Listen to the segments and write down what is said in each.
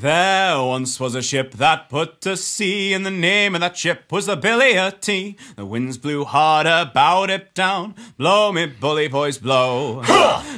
There once was a ship that put to sea, and the name of that ship was the Billy o' Tea. The winds blew hard about it down. Blow me, bully boys, blow.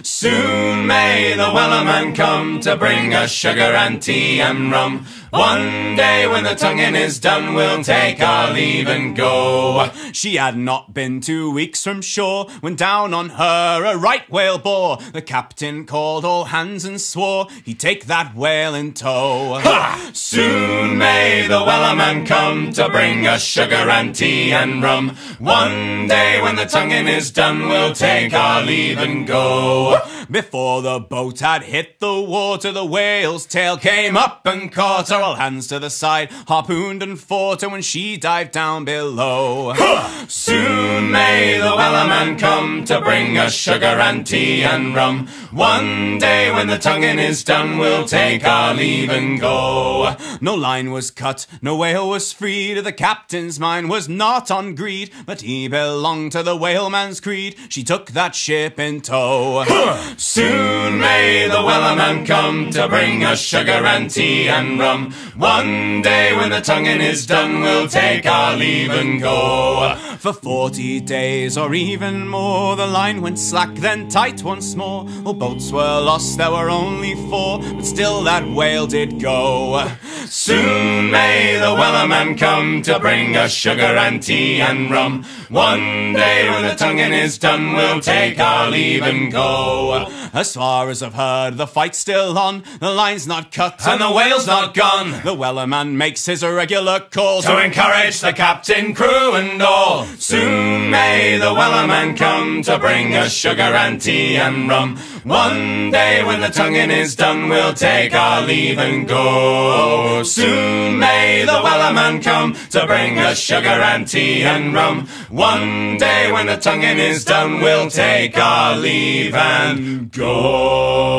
Soon may the Wellerman come to bring us sugar and tea and rum. One day when the tonguing is done, we'll take our leave and go. She had not been two weeks from shore when down on her a right whale bore. The captain called all hands and swore he'd take that whale in tow. Ha! Soon may the Wellerman come to bring us sugar and tea and rum. One day when the tonguing is done, we'll take our leave and go. Before the boat had hit the water, the whale's tail came up and caught her. All hands to the side, harpooned and fought her when she dived down below. Ha! Soon may Wellerman come to bring us sugar and tea and rum. One day when the tonguing is done, we'll take our leave and go. No line was cut, no whale was freed. The captain's mind was not on greed, but he belonged to the whaleman's creed. She took that ship in tow. Soon may the Wellerman come to bring us sugar and tea and rum. One day when the tonguing is done, we'll take our leave and go. For forty days or even more, the line went slack, then tight once more. All boats were lost, there were only four, but still that whale did go. Soon may the Wellerman come to bring us sugar and tea and rum. One day when the tonguing is done, we'll take our leave and go. As far as I've heard, the fight's still on, the line's not cut, And the whale's not gone. The Wellerman makes his irregular calls To encourage the captain, crew, and all. Soon may the Wellerman come to bring us sugar and tea and rum. One day when the tonguing is done, we'll take our leave and go. Soon may the Wellerman come to bring us sugar and tea and rum. One day when the tonguing is done, we'll take our leave and go.